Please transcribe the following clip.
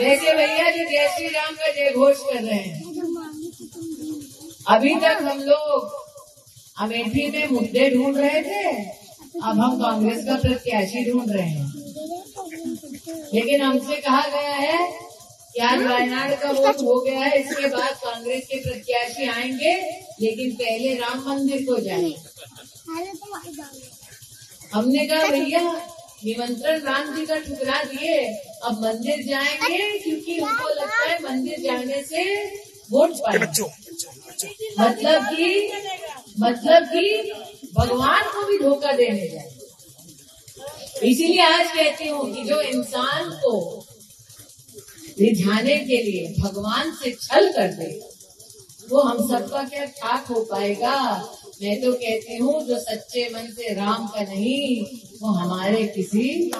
वैसे भैया जो, जय श्री राम का जय घोष कर रहे हैं। अभी तक हम लोग अमेठी में मुद्दे ढूंढ रहे थे, अब हम कांग्रेस का प्रत्याशी ढूंढ रहे हैं। लेकिन हमसे कहा गया है कि आज वायनाड का वोट हो गया है, इसके बाद कांग्रेस के प्रत्याशी आएँगे, लेकिन पहले राम मंदिर को जाएँगे हमने कहा, भैया निमंत्रण राम जी का ठुकरा दिए। अब मंदिर जाएँगे क्योंकि उनको लगता है मंदिर जाने से वोट पाए मतलब कि मतलब कि भगवान को भी धोखा देने जाए इसीलिए आज कहती हूँ कि जो इंसान को रिझाने के लिए भगवान से छल कर दे वो हम सबका क्या ठाक हो पाएगा? मैं तो कहती हूँ, जो सच्चे मन से राम का नहीं, वो हमारे किसी